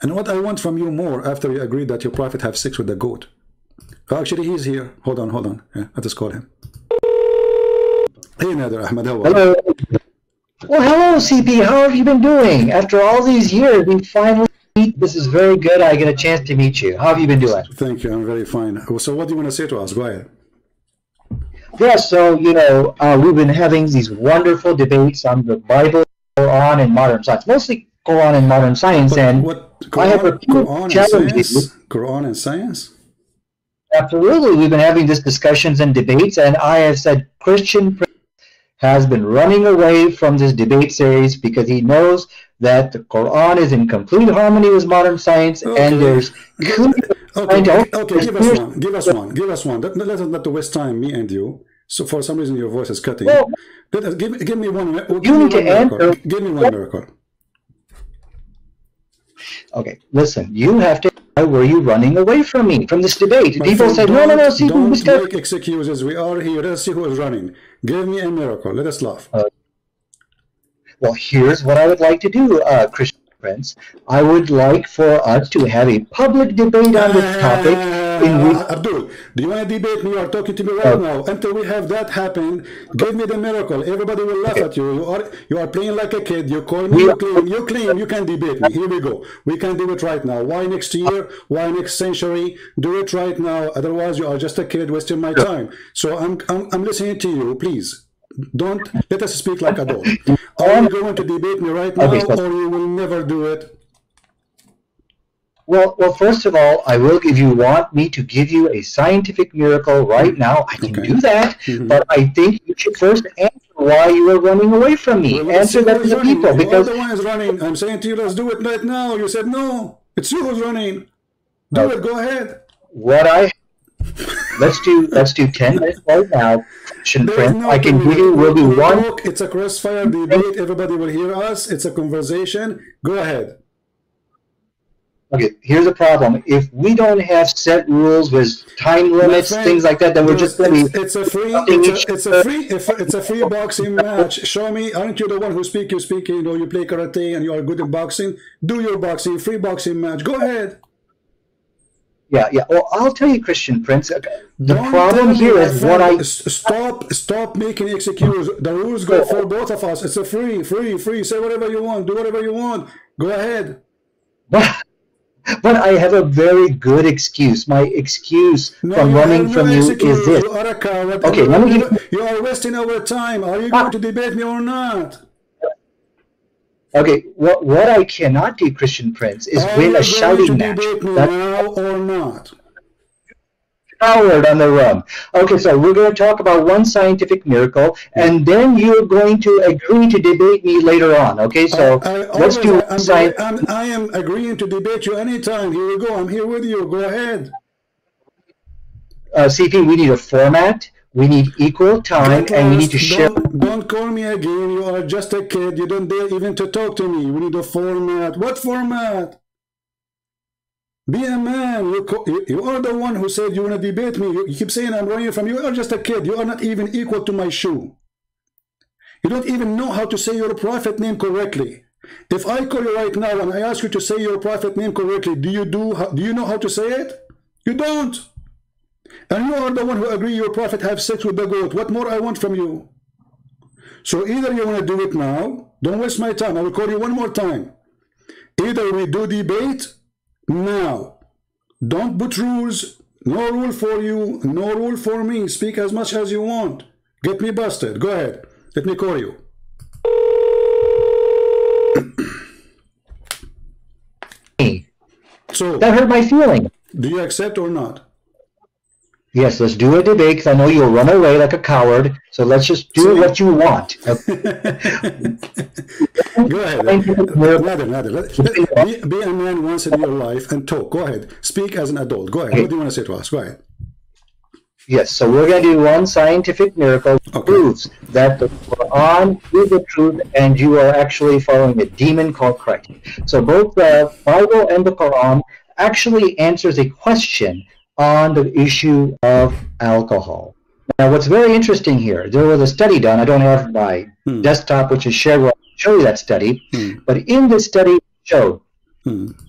And what I want from you more after you agreed that your prophet have sex with the goat. Actually, he's here. Hold on, hold on. Yeah, let us call him. Hey, Nadir Ahmed, how are you? Hello. Well, hello, CP. How have you been doing? After all these years, we finally meet. This is very good. I get a chance to meet you. How have you been doing? Thank you. I'm very fine. So, what do you want to say to us? Go ahead. Yeah, so, you know, uh, we've been having these wonderful debates on the Bible, Quran, and modern science, mostly Quran and modern science. But and what I have a Quran, few Quran and challenges. science? Quran and science? Absolutely. We've been having these discussions and debates, and I have said Christian has been running away from this debate series because he knows that the Quran is in complete harmony with modern science, Okay. and there's Okay, okay, give us one. Give us one. Give us one. Let, let us not to waste time, me and you. So for some reason your voice is cutting. Well- Let us, give, give me one. Uh, give You me need to one miracle. answer- Give me one miracle. Okay, listen, you have to. Why were you running away from me, from this debate? My People say, no, no, no, see, Don't Mr. make excuses. We are here. Let's see who is running. Give me a miracle. Let us laugh. Well, here's what I would like to do, uh, Christian Prince. I would like for us to have a public debate on this topic in which Uh, Abdul, do you want to debate me? You are talking to me right Uh, now. Until we have that happen, give me the miracle. Everybody will laugh at you. You are you are playing like a kid. You call me. You claim. You claim you can debate me. Here we go. We can do it right now. Why next year? Why next century? Do it right now. Otherwise, you are just a kid wasting my time. So I'm I'm, I'm listening to you. Please. Don't let us speak like adults. Are you going to debate me right now, Okay, or you will never do it? Well, well, first of all, I will. If you want me to give you a scientific miracle right now, I can Okay. do that. Mhm. But I think you should first answer why you are running away from me. Well, answer that to the running. people, because the one is running. I'm saying to you, let's do it right now. You said no. It's you who's running. Do No. it. Go ahead. what I let's do let's do ten minutes right now. Is Prince, no I can give you will be one. talk. It's a crossfire debate. Everybody will hear us. It's a conversation. Go ahead. Okay, here's the problem. If we don't have set rules with time limits, friend, things like that, then we're just going to it's, be it's a free. It's a, it's a free. if- It's a free boxing match. Show me. Aren't you the one who speak? You speak. You know. You play karate and you are good in boxing. Do your boxing. Free boxing match. Go ahead. Yeah, yeah. Well, I'll tell you, Christian Prince. uh, The Don't problem here is what here my is friend, what I s- stop stop making excuses. The rules go for both of us. It's a free, free, free. Say whatever you want. Do whatever you want. Go ahead. but, but I have a very good excuse. My excuse No, from running have from no you excuse. is this. You are a coward. Okay, let me you, you are wasting our time. Are you Ah. going to debate me or not? Okay, what what I cannot do, Christian Prince, is Are win a shouting match. debate me That's now or not? coward on the run. Okay, so we're going to talk about one scientific miracle, and then you're going to agree to debate me later on. Okay, so I, I let's do I'm, science. I'm, I am agreeing to debate you anytime. Here we go. I'm here with you. Go ahead. Uh, CP, we need a format. We need equal time, and we need to share. Don't, don't call me again. You are just a kid. You don't dare even to talk to me. We need a format. What format? Be a man. You, you are the one who said you want to debate me. You, you keep saying I'm running from you. You are just a kid. You are not even equal to my shoe. You don't even know how to say your prophet name correctly. If I call you right now and I ask you to say your prophet name correctly, do you do? Do you know how to say it? You don't. And you are the one who agree your prophet have sex with the goat. What more I want from you? So either you want to do it now, don't waste my time. I will call you one more time. Either we do debate now. Don't put rules. No rule for you, no rule for me. Speak as much as you want. Get me busted. Go ahead. Let me call you. me. So, That hurt my feeling. do you accept or not? Yes, let's do a debate because I know you'll run away like a coward. So let's just do See? what you want. Go ahead. Nadir, Nadir, let- let- be, be a man once in your life and talk. Go ahead. Speak as an adult. Go ahead. What do you want to say to us? Go ahead. Yes, so we're going to do one scientific miracle Okay. proves that the Quran is the truth and you are actually following a demon called Christ. So both the Bible and the Quran actually answers a question on the issue of alcohol. Now, what's very interesting here, there was a study done. I don't have my Hmm. desktop, which is shared. I'll show you that study. Hmm. But in this study, it showed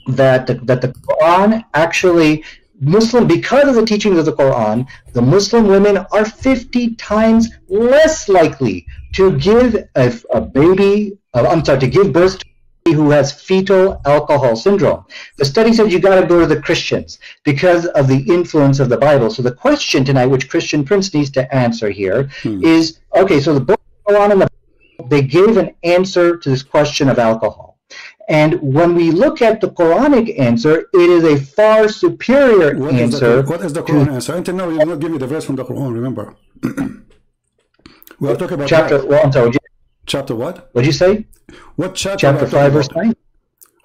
that the, that the Quran actually Muslim because of the teachings of the Quran, the Muslim women are 50 times less likely to give a, a baby, uh, I'm sorry, to give birth to a baby who has fetal alcohol syndrome. The study said you got to go to the Christians because of the influence of the Bible. So the question tonight, which Christian Prince needs to answer here, hmm. is okay. So the book of Quran and the they gave an answer to this question of alcohol. And when we look at the Quranic answer, it is a far superior What is answer. the, what is the Quran answer? Until now, you did not give me the verse from the Quran, remember? we are talking about chapter. that. Well, I'm sorry. Chapter what? what'd you say? What chapter? Chapter are five, verse nine.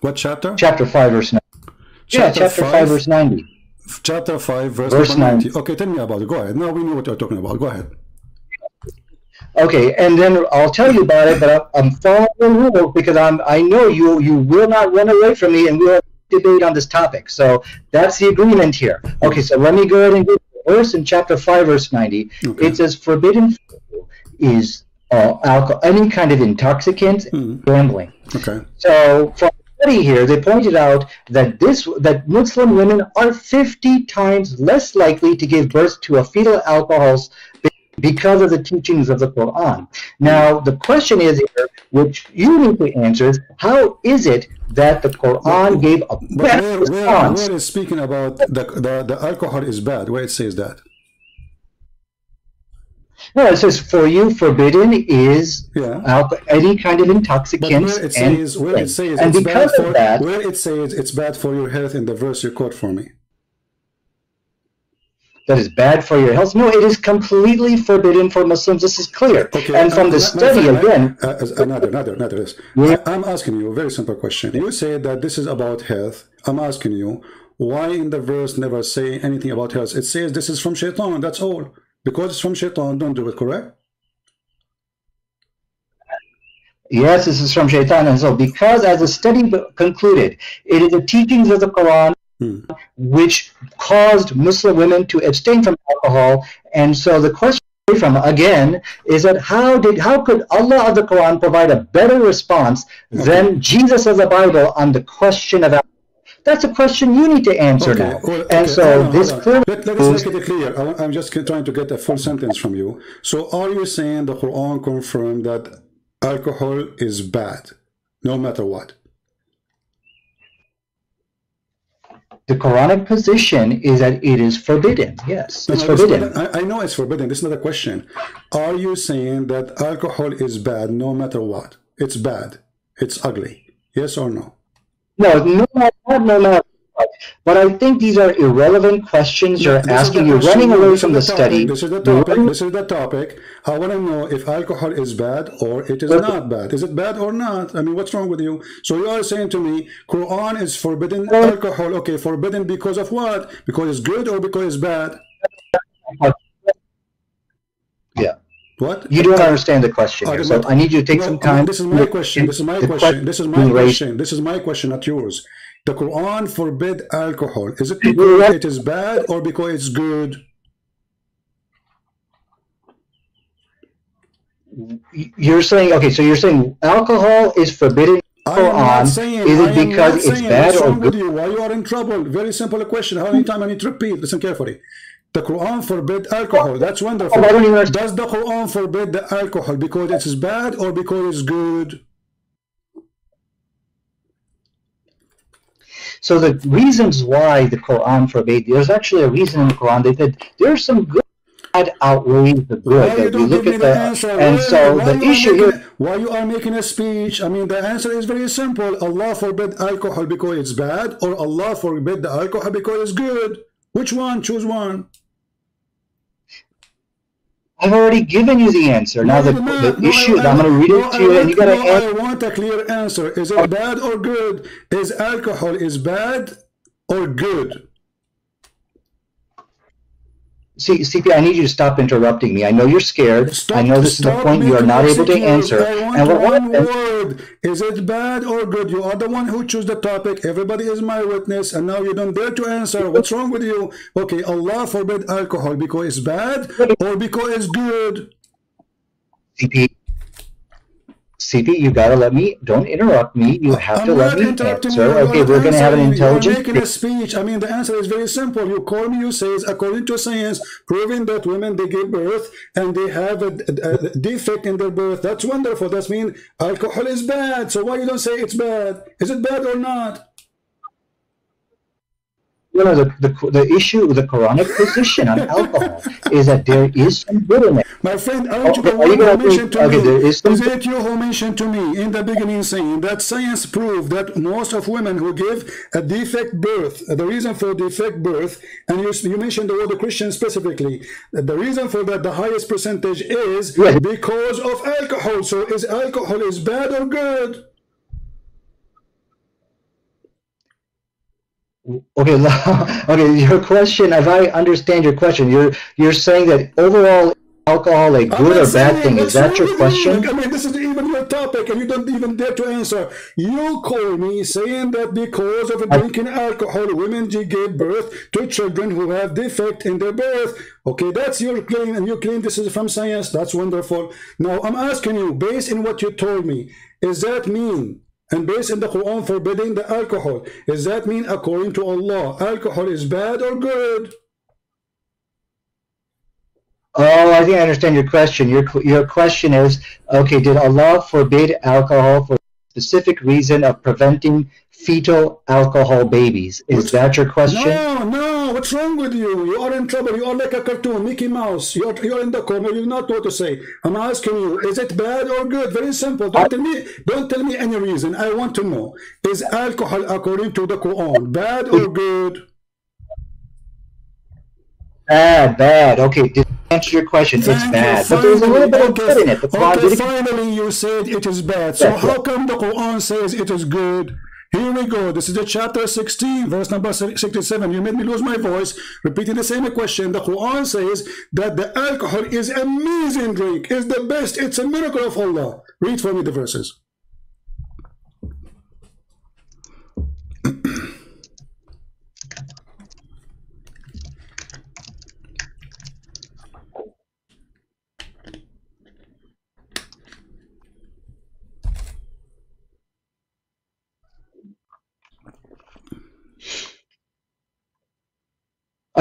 What chapter? Chapter five, verse nine. yeah, chapter five, verse ninety. Chapter 5, verse, Verse 90. 90. Okay, tell me about it. Go ahead. Now we know what you're talking about. Go ahead. Okay, and then I'll tell you about it, but I'm following the rules because I'm I know you you will not run away from me, and we'll debate on this topic. So that's the agreement here. Okay, so let me go ahead and get the verse in chapter five, verse ninety. Okay. It says, "Forbidden is uh, alcohol, any kind of intoxicant, gambling." Okay. So from study here, they pointed out that this that Muslim women are 50 times less likely to give birth to a fetal alcohol because of the teachings of the Quran. Now, the question is here, which you need to answer, is how is it that the Quran gave a better where, where, response? where is speaking about the, the, the alcohol is bad? Where it says that? No, it says for you forbidden is Yeah. alco- any kind of But intoxicants where it and says, where it says and it's because bad for, of that, where it says it's bad for your health in the verse you quote for me. that is bad for your health. No, it is completely forbidden for Muslims. This is clear. Okay, and from uh, the study again, uh, uh, another, another, another. Yes. Yeah. I, I'm asking you a very simple question. You say that this is about health. I'm asking you why in the verse never say anything about health. It says this is from shaitan. That's all. Because it's from shaitan, don't do it. Correct? yes, this is from Shaitan. And so, because as the study concluded, it is the teachings of the Quran Hmm. which caused Muslim women to abstain from alcohol. And so, the question from again is that how did how could Allah of the Quran provide a better response than Jesus of the Bible on the question of alcohol? That's a question you need to answer now. well, and okay, so on, this clearly Let, let us make it clear. I'm just trying to get a full sentence from you. So, are you saying the Quran confirmed that alcohol is bad, no matter what? the Quranic position is that it is forbidden. Yes, it's No, forbidden. I, I know it's forbidden. This is not a question. Are you saying that alcohol is bad no matter what? It's bad. It's ugly. Yes or no? No, no, matter what, no matter what. But I think these are irrelevant questions you're This asking. You're question. running away from the topic. study. This is the topic. This is the topic. I want to know if alcohol is bad or it is not bad. Is it bad or not? I mean, what's wrong with you? So you are saying to me, Quran is forbidden alcohol. Okay, forbidden because of what? Because it's good or because it's bad? Yeah. What? You don't understand the question I here, don't so. I need you to take No, some no, time. This is my question. This is my question. This is my question. This is my question, not yours. The Quran forbid alcohol. Is it because it is bad or because it's good? You're saying okay, so you're saying alcohol is forbidden. I Quran. saying. Is I it because it's saying. bad or good? you? Why you are in trouble? Very simple question. How many times I need to repeat? Listen carefully. The Quran forbid alcohol. That's wonderful. Oh, I don't even understand. Does the Quran forbid the alcohol because it is bad or because it's good? So the reasons why the Quran forbade, there's actually a reason in the Quran. They said there's some good that outweighs the good. Why you don't look give me at the the, answer? and Why- so why the issue making, here. Why you are making a speech? I mean, the answer is very simple. Allah forbid alcohol because it's bad, or Allah forbid the alcohol because it's good. Which one? Choose one. I've already given you the answer. Now No, the, did the. No, issue, I- am going to read no, it to you, and you got to no. I want a clear answer. Is it bad or good? Is alcohol is bad or good? See, CP, I need you to stop interrupting me. I know you're scared. Stop, I know this is the point you are not able to answer. And what one word. Is it bad or good? You are the one who chose the topic. Everybody is my witness, and now you don't dare to answer. What's wrong with you? Okay, Allah forbid alcohol because it's bad or because it's good. CP, CP, you gotta let me. Don't interrupt me. You have I'm to let me answer. you. Okay, we're gonna have an intelligent. You're making a speech. I mean, the answer is very simple. You call me. You say, according to science, proving that women they give birth and they have a, a- a defect in their birth. That's wonderful. That means alcohol is bad. So why you don't say it's bad? Is it bad or not? You know, the, the, the issue with the Quranic position on alcohol is that there is some good in it. My friend, aren't oh, you Okay, the are one you gonna mentioned to okay, me? there is some- Is it you who mentioned to me in the beginning saying that science proved that most of women who give a defect birth, uh, the reason for defect birth, and you, you mentioned the word Christian specifically, that the reason for that the highest percentage is Yes. because of alcohol. So is alcohol is bad or good? Okay, okay. Your question, if I understand your question, you're you're saying that overall alcohol a good or bad thing. Is that your with you. question? I mean, this is even your topic, and you don't even dare to answer. You call me saying that because of drinking alcohol, women give birth to children who have defect in their birth. Okay, that's your claim, and you claim this is from science. That's wonderful. Now, I'm asking you, based on what you told me, is that mean? And based on the Quran forbidding the alcohol, does that mean according to Allah, alcohol is bad or good? Oh, I think I understand your question. Your your question is, okay, did Allah forbid alcohol for specific reason of preventing fetal alcohol babies? Is that your question? No, no, what's wrong with you? You are in trouble. You are like a cartoon, Mickey Mouse. You're, you're in the corner. You not know what to say. I'm asking you, is it bad or good? Very simple. Don't tell me. Don't tell me any reason. I want to know: Is alcohol, according to the Quran, bad or good? Bad, bad. Okay, I answer your question? it's Thank you. bad, but there's a little bit of good in it. The okay, finally you said it is bad. So Yeah, how yeah. come the Quran says it is good? Here we go. This is the chapter 16, verse number 67. You made me lose my voice repeating the same question. The Quran says that the alcohol is amazing drink, It's the best. It's a miracle of Allah. Read for me the verses.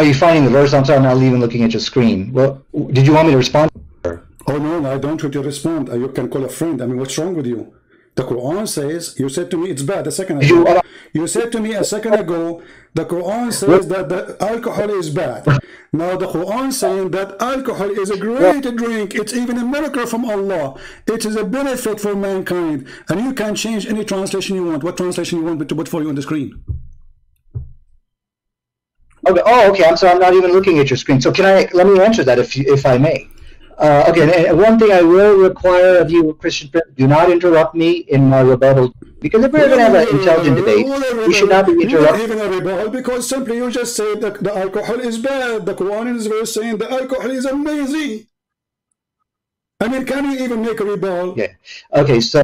Are you finding the verse? I'm sorry, I'm not even looking at your screen. Well, did you want me to respond? Oh no, I don't want you to respond. You can call a friend. I mean, what's wrong with you? The Quran says, you said to me it's bad a second ago. You- You said to me a second ago, the Quran says that the alcohol is bad. Now the Quran saying that alcohol is a great drink. It's even a miracle from Allah. It is a benefit for mankind. And you can change any translation you want. What translation you want me to put for you on the screen? Okay. Oh, okay. I'm sorry. I'm not even looking at your screen. So can I? Let me answer that if you, if I may. Uh, okay. And- one thing I will require of you, Christian, do not interrupt me in my rebuttal because if we're going to have an intelligent debate, we should not be You're interrupting. even a rebel because simply you just said that the alcohol is bad. The Quran is very saying the alcohol is amazing. I mean, can you even make a rebel? Yeah. Okay. So.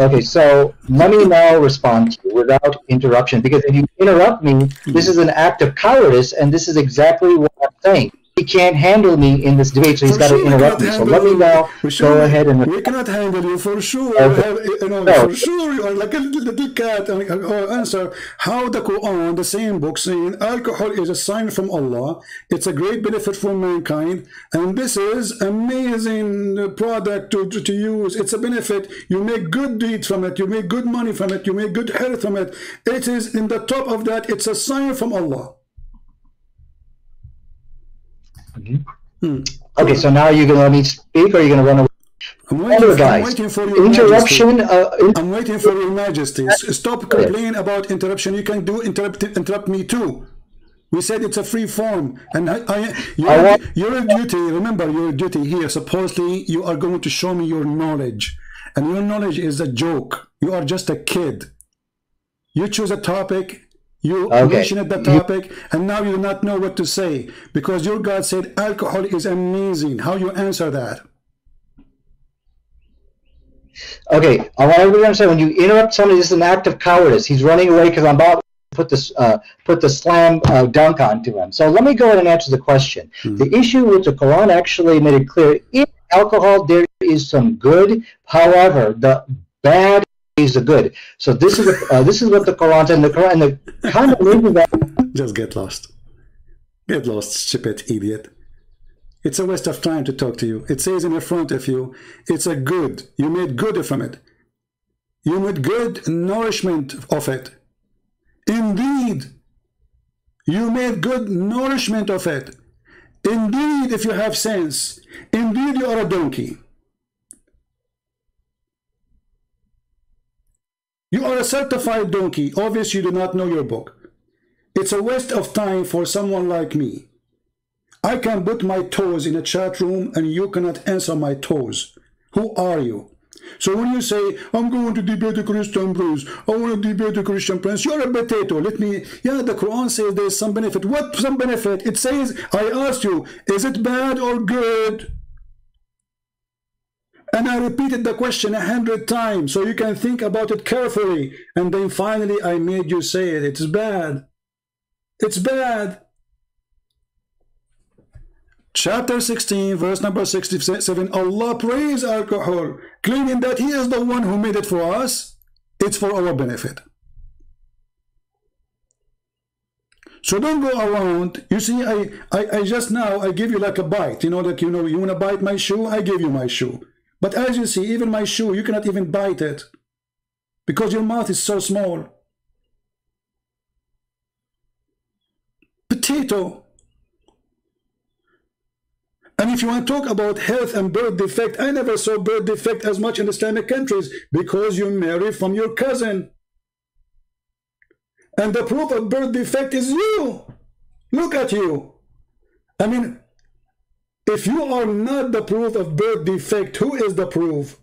Okay, so let me now respond to you without interruption because if you interrupt me, this is an act of cowardice, and this is exactly what I'm saying. He can't handle me in this debate, so he's For got to sure we interrupt me. So let me now We go ahead and. we cannot handle you for sure. Okay. Have, you know, No. for sure you are like a little, cat. And uh, answer how the Quran, the same book, saying alcohol is a sign from Allah. It's a great benefit for mankind, and this is amazing product to, to, to use. It's a benefit. You make good deeds from it. You make good money from it. You make good health from it. It is in the top of that. It's a sign from Allah. Okay, so now you're going to let me speak, or are you going to run away? I'm waiting, I'm guys, waiting for your interruption. Uh, in- I'm waiting for your majesty. Stop complaining about interruption. You can do interrupt interrupt me too. We said it's a free form, and I, I, your, I want- your duty. Remember your duty here. Supposedly, you are going to show me your knowledge, and your knowledge is a joke. You are just a kid. You choose a topic. You Okay. mention the topic, and now you do not know what to say because your God said alcohol is amazing. How you answer that? Okay, I want everybody to understand when you interrupt somebody, this is an act of cowardice. He's running away because I'm about to put this uh, put the slam uh, dunk onto him. So let me go ahead and answer the question. The issue with the Quran actually made it clear if alcohol there is some good. However, the bad is the good. So this is uh, this is what the Quran and the Quran and the kind of that. Just get lost. Get lost, stupid idiot. It's a waste of time to talk to you. It says in the front of you, it's a good. You made good from it. You made good nourishment of it. Indeed, you made good nourishment of it. Indeed, if you have sense, indeed you are a donkey. You are a certified donkey. Obviously, you do not know your book. It's a waste of time for someone like me. I can put my toes in a chat room and you cannot answer my toes. Who are you? So when you say, I'm going to debate the Christian prince, I want to debate the Christian prince, you're a potato. Let me, yeah, the Quran says there's some benefit. What some benefit? It says, I asked you, is it bad or good? And I repeated the question a hundred times so you can think about it carefully. And then finally I made you say it. It's bad. It's bad. Chapter 16, verse number 67, Allah praise alcohol, claiming that He is the one who made it for us. It's for our benefit. So don't go around. You see, I, I, I just now, I give you like a bite. You know, like, you know, you want to bite my shoe? I give you my shoe. But as you see, even my shoe, you cannot even bite it because your mouth is so small. Potato. And if you want to talk about health and birth defect, I never saw birth defect as much in the Islamic countries because you marry from your cousin. And the proof of birth defect is you. Look at you. I mean, if you are not the proof of birth defect, who is the proof?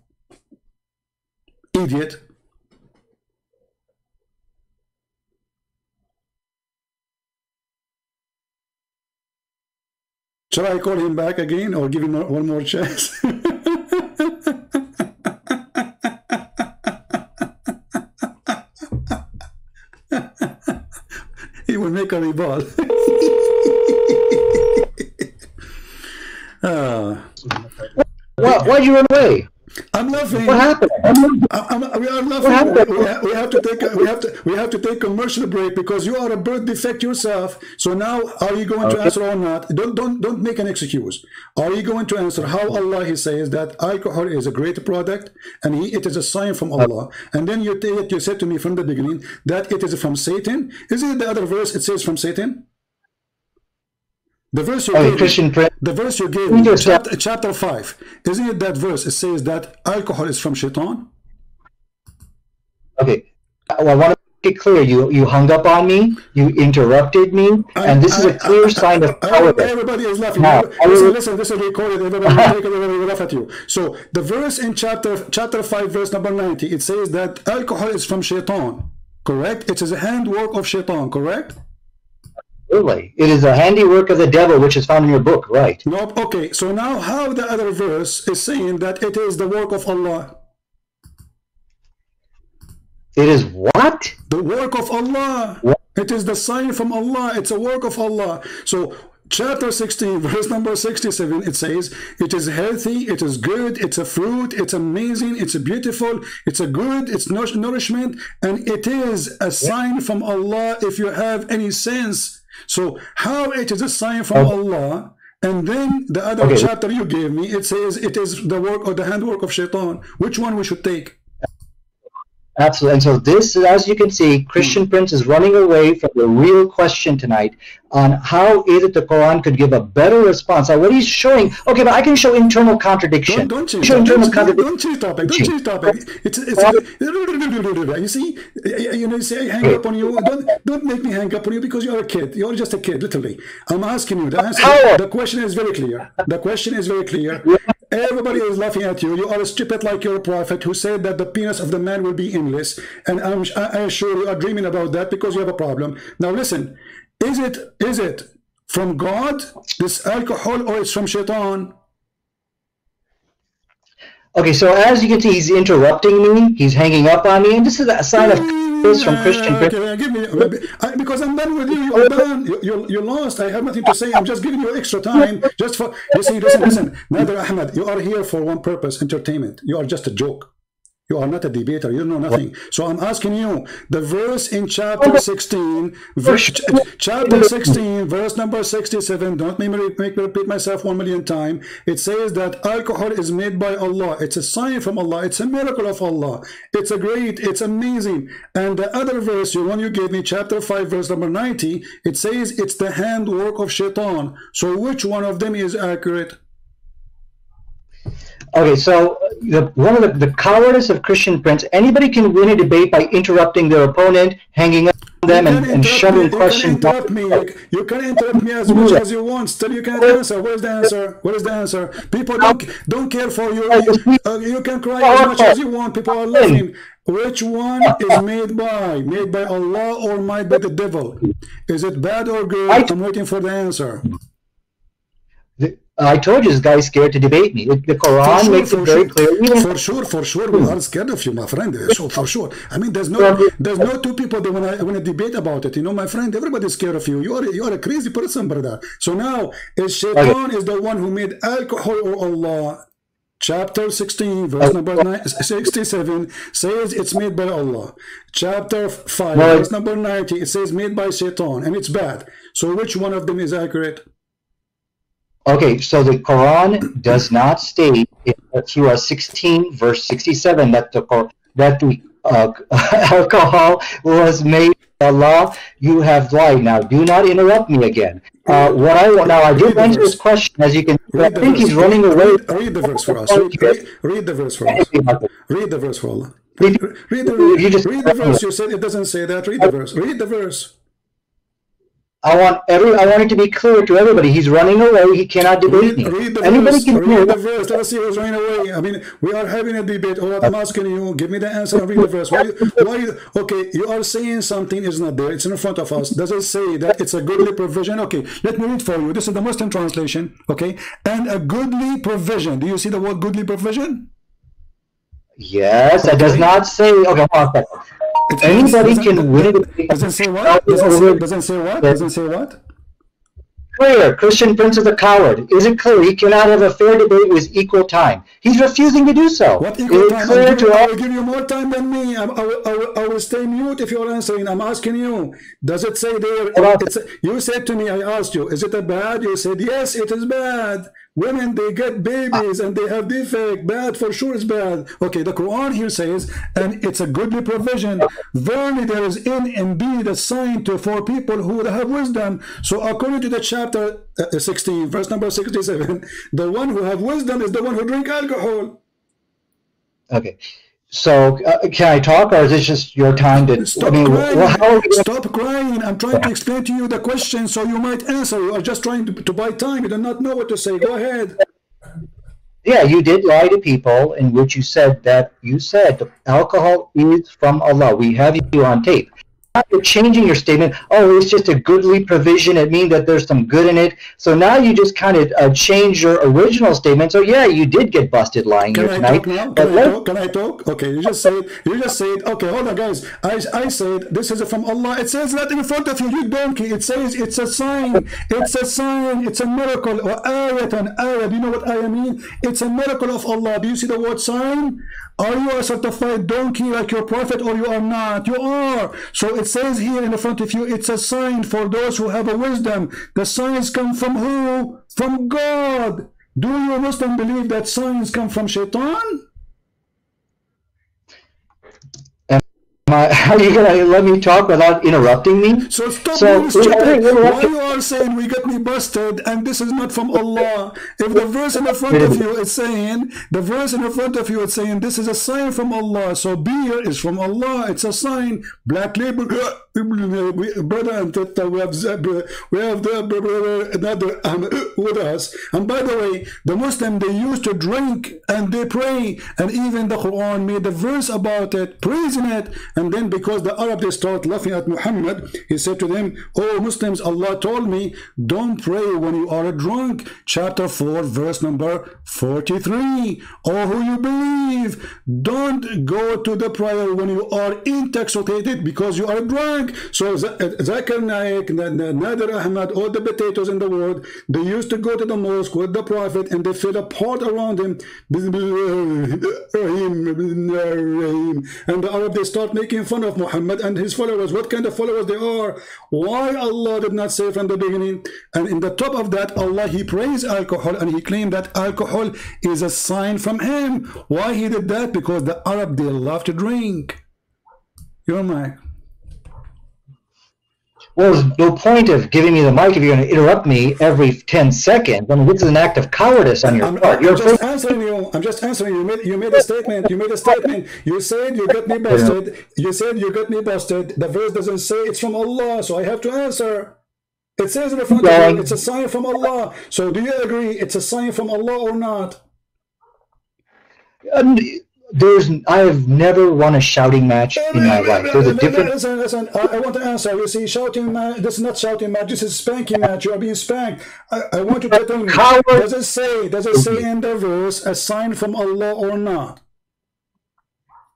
Idiot. Shall I call him back again or give him one more chance? he will make a rebuttal. uh, well, why'd you run away? I'm laughing. What happened? I'm, I'm, we are laughing. We have, we have, to take a, we have to we have to take commercial break because you are a birth defect yourself. So now, are you going okay. to answer or not? Don't don't don't make an excuse. Are you going to answer how Allah He says that alcohol is a great product and he, it is a sign from uh, Allah? And then you take it. you said to me from the beginning that it is from Satan. Is it the other verse? It says from Satan. The verse you oh, gave Christian the verse you gave me, chapter, chapter 5, isn't it that verse? It says that alcohol is from shaitan? Okay. Uh, well, I want to make it clear. You you hung up on me, you interrupted me, I, and this I, is a clear I, sign of power. Everybody is laughing. Now, listen, listen, this is recorded. Everybody will everybody will laugh at you. So the verse in chapter chapter 5, verse number 90, it says that alcohol is from shaitan. Correct? It is a handwork of shaitan, correct? Absolutely. It is a handiwork of the devil, which is found in your book, right? Nope. Okay. So now how the other verse is saying that it is the work of Allah? It is what? The work of Allah. What? It is the sign from Allah. It's a work of Allah. So chapter 16 verse number 67 it says it is healthy it is good it's a fruit it's amazing it's beautiful it's a good it's nourishment and it is a sign from allah if you have any sense so how it is a sign from oh. Allah, and then the other okay. chapter you gave me, it says it is the work or the handwork of shaitan. Which one we should take? Absolutely. And so this, as you can see, Christian hmm. Prince is running away from the real question tonight on how is it the Quran could give a better response. Now, what he's showing, okay, but I can show internal contradiction. Don't, don't change, show internal don't, don't change topic. Don't change topic. It's, it's, you see, you know, you say I hang up on you. Don't, don't make me hang up on you because you're a kid. You're just a kid, literally. I'm asking you. The, answer, the question is very clear. The question is very clear. Everybody is laughing at you. You are stupid like your prophet who said that the penis of the man will be endless. And I'm, I assure you are dreaming about that because you have a problem. Now listen, is it is it from God, this alcohol, or it's from shaitan? Okay, so as you can see, he's interrupting me. He's hanging up on me, and this is a sign of this from Christian. Okay, give me because I'm done with you. You're done. You, you're, you're lost. I have nothing to say. I'm just giving you extra time. Just for you see, listen, listen. Nadir Ahmed, you are here for one purpose: entertainment. You are just a joke. You are not a debater. You know nothing. So I'm asking you the verse in chapter 16, verse, chapter 16, verse number 67. Don't make me, make me repeat myself one million times. It says that alcohol is made by Allah. It's a sign from Allah. It's a miracle of Allah. It's a great, it's amazing. And the other verse, the one you gave me, chapter 5, verse number 90, it says it's the handwork of shaitan. So which one of them is accurate? Okay, so the, one of the, the cowardice of Christian Prince, anybody can win a debate by interrupting their opponent, hanging up on them, and, and shoving questions. You can interrupt me. You can interrupt me as much as you want. Still, you can't answer. What is the answer? What is the answer? People don't don't care for you. Uh, you can cry as much as you want. People are listening. Which one is made by? Made by Allah or made by the devil? Is it bad or good? I'm waiting for the answer. I told you this guy is scared to debate me. The Quran sure, makes it very sure. clear. Even for sure, for sure, we are scared of you, my friend. So for sure. I mean, there's no, there's no two people that want to want to debate about it. You know, my friend, everybody's scared of you. You are, you are a crazy person, brother. So now, is Shaitan okay. is the one who made alcohol or Allah? Chapter 16, verse number 67 says it's made by Allah. Chapter 5, verse number 90, it says made by Shaitan, and it's bad. So which one of them is accurate? Okay, so the Quran does not state in Surah 16, verse 67, that the that the uh, alcohol was made by Allah. You have lied. Now, do not interrupt me again. Uh, what I want now, I did answer this question, as you can. I think he's running away. Read, read, the verse for us. Read, read, the verse for us. Read the verse for Allah. Read, read, the, read the verse. You said it doesn't say that. Read the verse. Read the verse. I want every. I want it to be clear to everybody. He's running away. He cannot debate read, me. Read the Anybody verse. can read the verse. Let's see who's running away. I mean, we are having a debate. All I'm asking you, give me the answer and read the verse. Why? Why? Okay, you are saying something is not there. It's in front of us. Does it say that it's a goodly provision? Okay, let me read for you. This is the Muslim translation. Okay, and a goodly provision. Do you see the word goodly provision? Yes, okay. it does not say. Okay, hold on Anybody can win it. Doesn't say what? Doesn't say, doesn't say what? Doesn't say what? Clear. Christian Prince is a coward. Is it clear? He cannot have a fair debate with equal time. He's refusing to do so. What equal time? Clear to I will give you more time than me. I, I, will, I, will, I will stay mute if you're answering. I'm asking you. Does it say there? You said to me, I asked you, is it a bad? You said, yes, it is bad. Women, they get babies and they have defect. Bad, for sure it's bad. Okay, the Quran here says, and it's a goodly provision. Verily there is in indeed a sign to for people who have wisdom. So according to the chapter uh, 16, verse number 67, the one who have wisdom is the one who drink alcohol. Okay. So, uh, can I talk, or is this just your time to? Stop I mean, crying. Well, Stop crying. I'm trying to explain to you the question, so you might answer. You are just trying to, to buy time. You do not know what to say. Go ahead. Yeah, you did lie to people in which you said that you said alcohol is from Allah. We have you on tape you're changing your statement. Oh, it's just a goodly provision. It means that there's some good in it. So now you just kind of uh, change your original statement. So yeah, you did get busted lying Can here I tonight. Talk now? Can, I talk? Can I talk? Okay, you just said you just said okay. Hold on, guys. I I said this is from Allah. It says that in front of you, you donkey. It says it's a sign. It's a sign. It's a miracle. Or ayat and ayat. Do you know what I mean? It's a miracle of Allah. Do you see the word sign? Are you a certified donkey like your prophet or you are not? You are. So it says here in the front of you, it's a sign for those who have a wisdom. The signs come from who? From God. Do you Muslim believe that signs come from shaitan? How are you gonna let me talk without interrupting me? So stop so, being stupid. Why you are saying we got me busted and this is not from Allah? If the verse in the front of you is saying, the verse in the front of you is saying this is a sign from Allah. So beer is from Allah. It's a sign. Black label, brother and sister, uh, we have uh, we have the uh, another um, with us. And by the way, the Muslim they used to drink and they pray, and even the Quran made a verse about it, praising it And then because the Arab, they start laughing at Muhammad, he said to them, Oh Muslims, Allah told me, don't pray when you are drunk. Chapter 4, verse number 43. Oh, who you believe, don't go to the prayer when you are intoxicated because you are drunk. So Zakir Naik, Nadir Ahmed, all the potatoes in the world, they used to go to the mosque with the Prophet and they fill a pot around him. And the Arab, they start making fun of Muhammad and his followers. What kind of followers they are? Why Allah did not say from the beginning? And in the top of that, Allah, he praised alcohol and he claimed that alcohol is a sign from him. Why he did that? Because the Arab, they love to drink. You're my. Well, there's no point of giving me the mic if you're going to interrupt me every 10 seconds. I mean, this is an act of cowardice on your I'm, part. I'm You're just answering you. I'm just answering you. You made, you made a statement. You made a statement. You said you got me busted. You said you got me busted. The verse doesn't say it's from Allah, so I have to answer. It says in the front of you, it's a sign from Allah. So do you agree it's a sign from Allah or not? Um, there's I have never won a shouting match in my life. There's a different. Listen, listen. I, I want to answer. You see, shouting match. This is not shouting match. This is spanking match. You are being spanked. I, I want you to tell me. Does it say? Does it say in the verse a sign from Allah or not?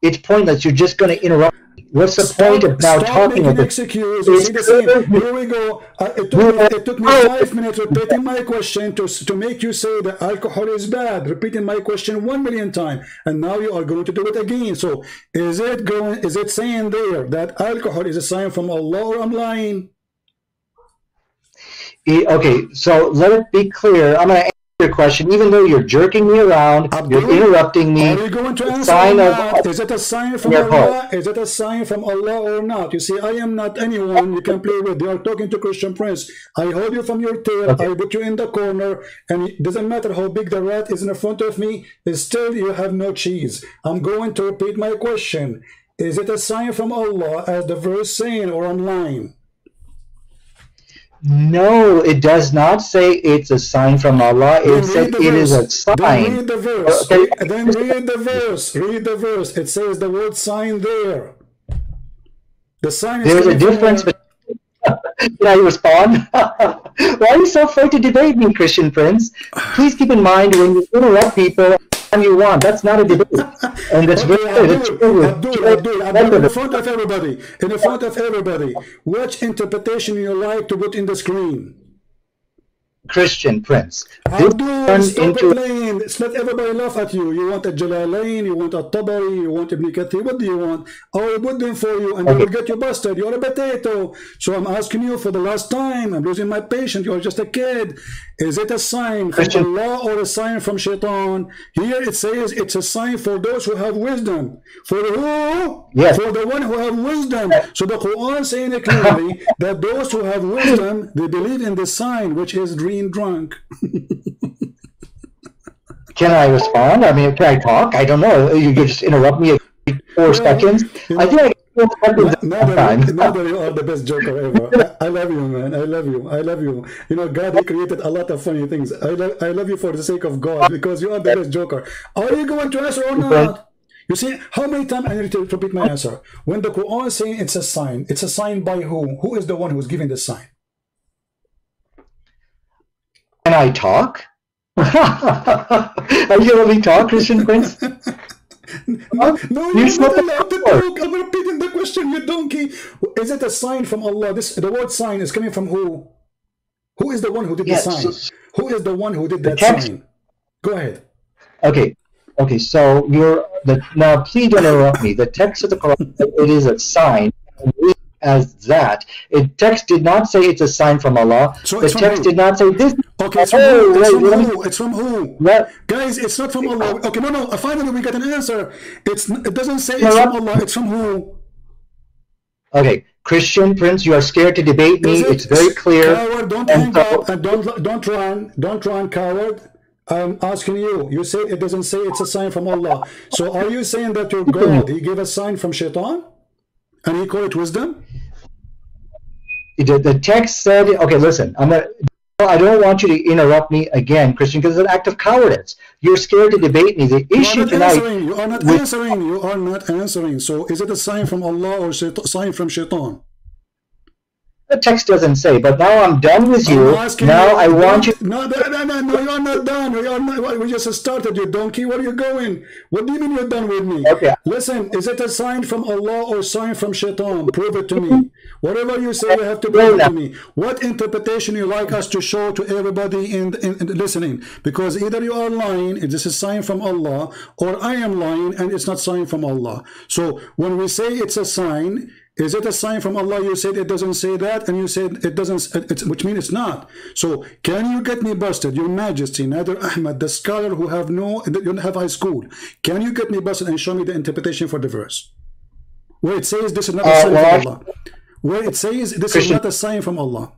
It's pointless. You're just going to interrupt. What's the Stop, point of now talking about? excuses. You see the same. Here we go. Uh, it, took me, it took me five minutes repeating my question to, to make you say that alcohol is bad. Repeating my question one million times, and now you are going to do it again. So, is it going? Is it saying there that alcohol is a sign from Allah, or I'm lying? Okay, so let it be clear. I'm going to your question, even though you're jerking me around, you're interrupting me. Are you going to answer sign or not? Is it a sign from Allah? Is it a sign from Allah or not? You see, I am not anyone you can play with. You are talking to Christian Prince. I hold you from your tail. Okay. I put you in the corner, and it doesn't matter how big the rat is in front of me. Still, you have no cheese. I'm going to repeat my question. Is it a sign from Allah, as the verse saying, or I'm lying? No, it does not say it's a sign from Allah. It Then says the it is a verse. Then read the verse. Okay. Then read the verse. Read the verse. It says the word sign there. The sign is There's a difference. Between- Can I respond? Why are you so afraid to debate me, Christian Prince? Please keep in mind when you interrupt people and you want. That's not a debate. And that's Okay, Abdul, true. Abdul, Abdul, Abdul, in front of everybody, in front of everybody, which interpretation you like to put in the screen? Christian Prince. Abdul, stop into playing. Let everybody laugh at you. You want a Jalalain, you want a Tabari, you want Ibn Kathir. What do you want? Oh, I will put them for you and they will get you busted. You're a potato. So I'm asking you for the last time. I'm losing my patience. You're just a kid. Is it a sign from Christian- Allah or a sign from Shaitan? Here it says it's a sign for those who have wisdom. For who? Yes. For the one who have wisdom. So the Quran saying it clearly that those who have wisdom, they believe in the sign, which is dream drunk. Can I respond? I mean, can I talk? I don't know. You could just interrupt me every four seconds. I think I can four seconds Now at a that, time. now you are the best joker ever. I, I love you, man. I love you. I love you. You know, God, He created a lot of funny things. I, lo- I love you for the sake of God because you are the best joker. Are you going to answer or not? You see, how many times I need to repeat my answer? When the Quran is saying it's a sign, it's a sign by who? Who is the one who's giving the sign? Can I talk? Are you letting me talk, Christian Prince? No, You're you're not allowed to talk. I'm repeating the question, you donkey. Is it a sign from Allah? This the word sign is coming from who? Who is the one who did Yes. the sign? Who is the one who did that text- sign? Go ahead. Okay, okay. So you're the now. Please don't interrupt me. The text of the Quran it is a sign. read As that, it text did not say it's a sign from Allah. So the text did not say this. Okay, it's from Oh, wait, from let who? It's from who? What? Guys, it's not from Allah. Okay, no, no. Uh, finally, we got an answer. It's it doesn't say it's from Allah. It's from who? Okay, Christian Prince, you are scared to debate me. It- It's very clear. Coward, don't And hang so- up and don't don't run. Don't run, coward. I'm asking you. You say it doesn't say it's a sign from Allah. So are you saying that your God he gave a sign from Shaitan, and he called it wisdom? The, the text said, okay, listen, I'm gonna I don't want you to interrupt me again, Christian, because it's an act of cowardice. You're scared to debate me. The issue tonight. Answering. You are not with, answering. You are not answering. So is it a sign from Allah or a sign from Shaitan? The text doesn't say, but now I'm done with you. Now you, I want you. No, no, no, no, no, you're not done. You're not, we just started, you donkey. Where are you going? What do you mean you're done with me? Okay. Listen, is it a sign from Allah or sign from Shaitan? Prove it to me. Whatever you say, you have to prove it to me. What interpretation you like us to show to everybody in, in, in listening? Because either you are lying, this is sign from Allah, or I am lying and it's not sign from Allah. So when we say it's a sign, is it a sign from Allah? You said it doesn't say that, and you said it doesn't, it's, which means it's not. So, can you get me busted, Your Majesty, Nadir Ahmed, the scholar who have no, you don't have high school? Can you get me busted and show me the interpretation for the verse? Where it says this is not a uh, sign well, from Allah. Where it says this Christian, is not a sign from Allah.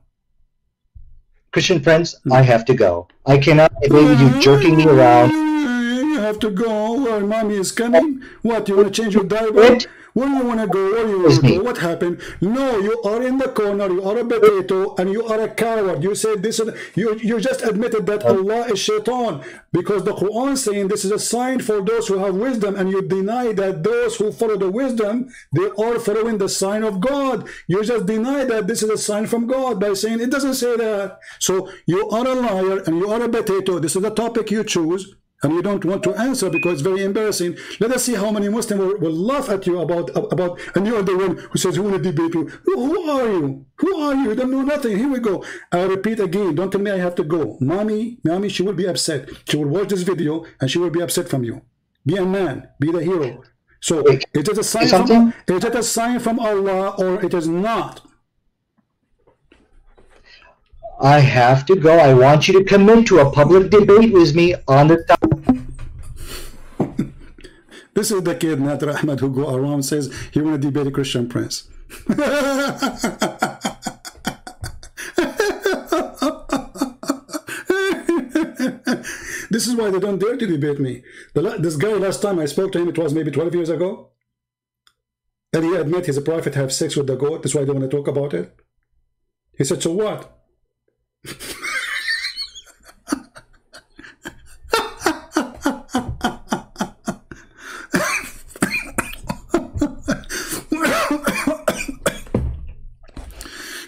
Christian Prince, I have to go. I cannot believe you jerking me around. You have to go. Where mommy is coming. What? You want to change your diaper? Where do you want to go? Where do you want to go? What happened? No, you are in the corner. You are a potato, and you are a coward. You said this. You you just admitted that um, Allah is shaitan because the Quran saying this is a sign for those who have wisdom, and you deny that those who follow the wisdom they are following the sign of God. You just deny that this is a sign from God by saying it doesn't say that. So you are a liar and you are a potato. This is the topic you choose and you don't want to answer because it's very embarrassing. Let us see how many Muslims will, will laugh at you about about, and you are the one who says, "Who want to debate you? Who are you? Who are you? You don't know nothing." Here we go. I repeat again. Don't tell me I have to go. Mommy, mommy, she will be upset. She will watch this video and she will be upset from you. Be a man. Be the hero. So, is it a sign from is it a sign from Allah or it is not? I have to go. I want you to commit to a public debate with me on the topic. this is the kid, Nadir Ahmed, who go around says he want to debate a Christian Prince. this is why they don't dare to debate me. The, this guy, last time I spoke to him, it was maybe 12 years ago. And he admit he's a prophet, have sex with the goat. That's why they want to talk about it. He said, so what?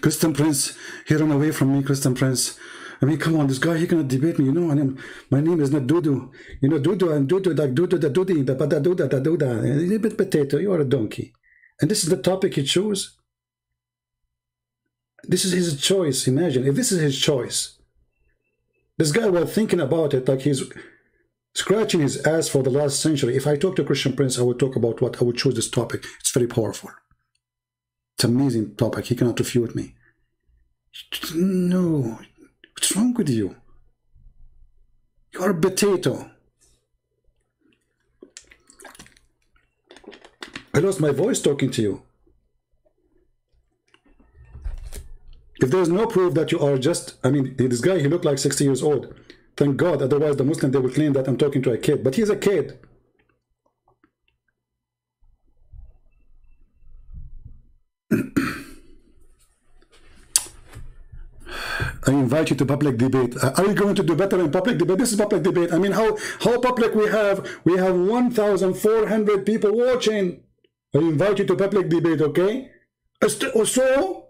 Christian Prince, he ran away from me, Christian Prince. I mean, come on, this guy, he cannot debate me, you know, and my name is not Dudu. You know, Dudu and Dudu, like Dudu, the Dudi, the Bada Duda, the Duda, a little bit potato, you are a donkey. And this is the topic he chose. This is his choice. Imagine if this is his choice. This guy was thinking about it like he's scratching his ass for the last century. If I talk to Christian Prince, I would talk about what I would choose this topic. It's very powerful. It's amazing topic. He cannot refute me. No. What's wrong with you? You're a potato. I lost my voice talking to you. If there's no proof that you are just, I mean, this guy, he looked like 60 years old. Thank God, otherwise the Muslim, they will claim that I'm talking to a kid. But he's a kid. I invite you to public debate. Uh, are you going to do better in public debate? This is public debate. I mean, how how public we have? We have 1,400 people watching. I invite you to public debate, okay? So,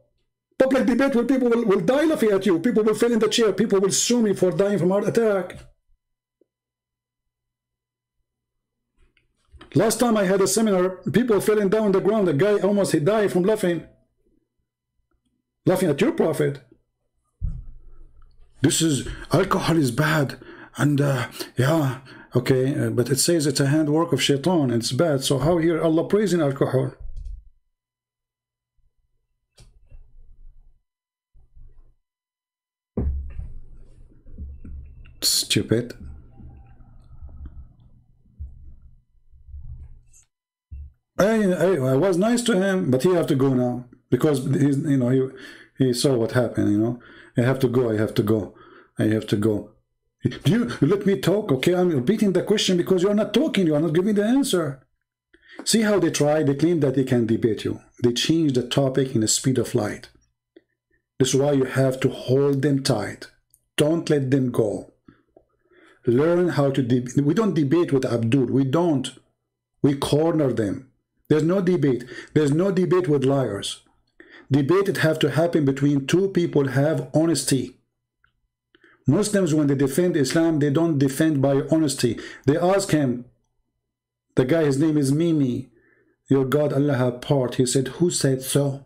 Public debate where people will, will die laughing at you. People will fall in the chair. People will sue me for dying from heart attack. Last time I had a seminar, people falling down the ground. The guy almost he died from laughing. Laughing at your prophet. This is, alcohol is bad. And uh, yeah, okay, uh, but it says it's a handwork of shaitan. It's bad. So how here Allah praising alcohol? Stupid. I, I, was nice to him, but he have to go now because he's you know he he saw what happened. You know, I have to go. I have to go. I have to go. Do you let me talk? Okay, I'm repeating the question because you are not talking. You are not giving the answer. See how they try. They claim that they can debate you. They change the topic in the speed of light. This is why you have to hold them tight. Don't let them go. Learn how to... we don't debate with Abdul. We don't. We corner them. There's no debate. There's no debate with liars. Debate it have to happen between two people have honesty. Muslims, when they defend Islam, they don't defend by honesty. They ask him, the guy, his name is Mimi, your God, Allah apart. He said, who said so?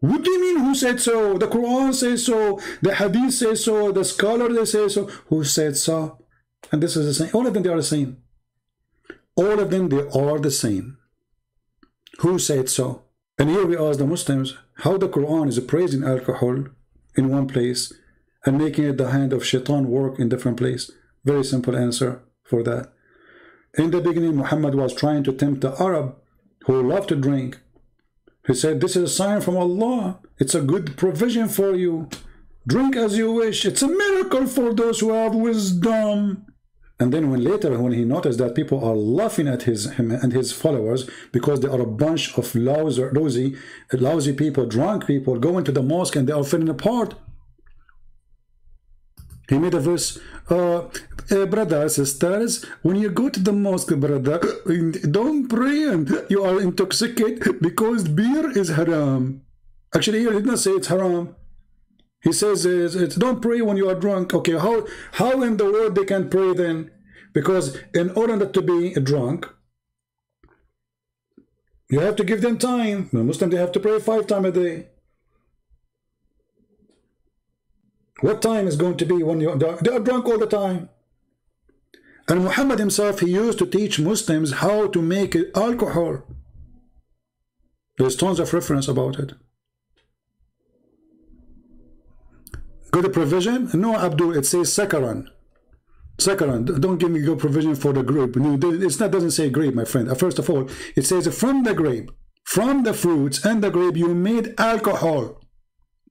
What do you mean who said so? The Quran says so, the Hadith says so, the scholar they say so. Who said so? And this is the same. All of them, they are the same. All of them, they are the same. Who said so? And here we ask the Muslims how the Quran is praising alcohol in one place and making it the hand of shaitan work in different place. Very simple answer for that. In the beginning, Muhammad was trying to tempt the Arab who loved to drink. He said, this is a sign from Allah. It's a good provision for you. Drink as you wish. It's a miracle for those who have wisdom. And then when later, when he noticed that people are laughing at his him and his followers because they are a bunch of lousy, lousy, lousy people, drunk people, going to the mosque and they are falling apart. He made a verse, uh, uh, brothers, sisters, when you go to the mosque, brother, don't pray and you are intoxicated because beer is haram. Actually, he did not say it's haram. He says don't pray when you are drunk. Okay, how how in the world they can pray then? Because in order not to be drunk, you have to give them time. The Muslim they have to pray five times a day. What time is going to be when you they are drunk all the time? And Muhammad himself, he used to teach Muslims how to make alcohol. There's tons of reference about it. Good provision? No, Abdul, it says sakaran. Sakaran, don't give me good provision for the grape. No, it's not doesn't say grape, my friend. Uh, first of all, it says from the grape, from the fruits and the grape, you made alcohol.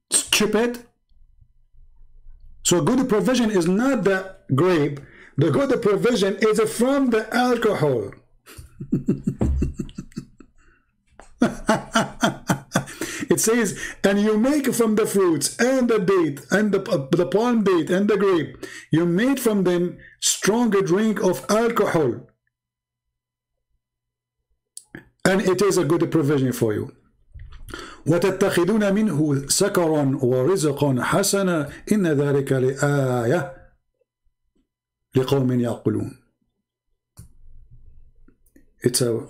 Stupid. So good provision is not the grape. The good provision is from the alcohol. It says, and you make from the fruits and the date and the, uh, the palm date and the grape, you made from them stronger drink of alcohol. And it is a good provision for you. وتتخذون منه سكرا ورزقا حسنا إن ذلك لآية لقوم يعقلون It's a,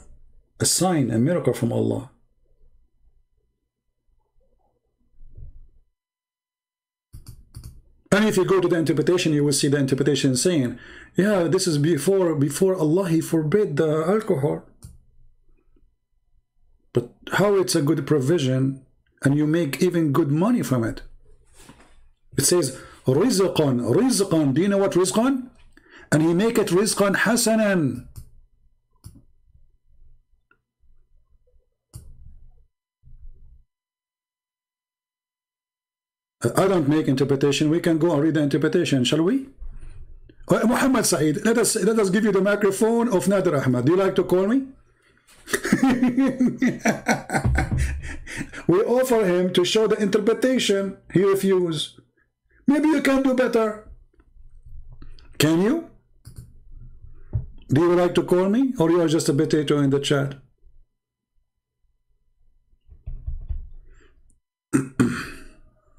a sign, a miracle from Allah. And if you go to the interpretation, you will see the interpretation saying, yeah, this is before before Allah, He forbid the alcohol. But how it's a good provision and you make even good money from it? It says, rizqan, rizqan. Do you know what rizqan? And he make it rizqan hasanan. I don't make interpretation. We can go and read the interpretation, shall we? Uh, Muhammad Saeed, let us let us give you the microphone of Nadir Ahmed. Do you like to call me? we offer him to show the interpretation. He refused. Maybe you can do better. Can you? Do you like to call me? Or you are just a potato in the chat?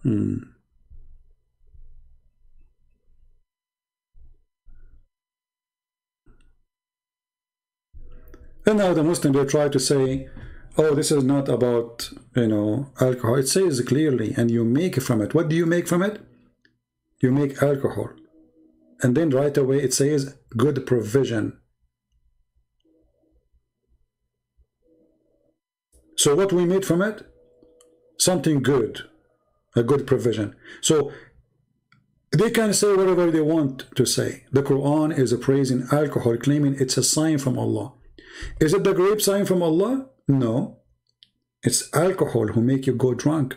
Hmm. And now the Muslim, they try to say, oh, this is not about, you know, alcohol. It says clearly, and you make from it. What do you make from it? You make alcohol. And then right away it says good provision. So what we made from it? Something good a good provision. So they can say whatever they want to say. The Quran is praising alcohol, claiming it's a sign from Allah. Is it the grape sign from Allah? No. It's alcohol who make you go drunk.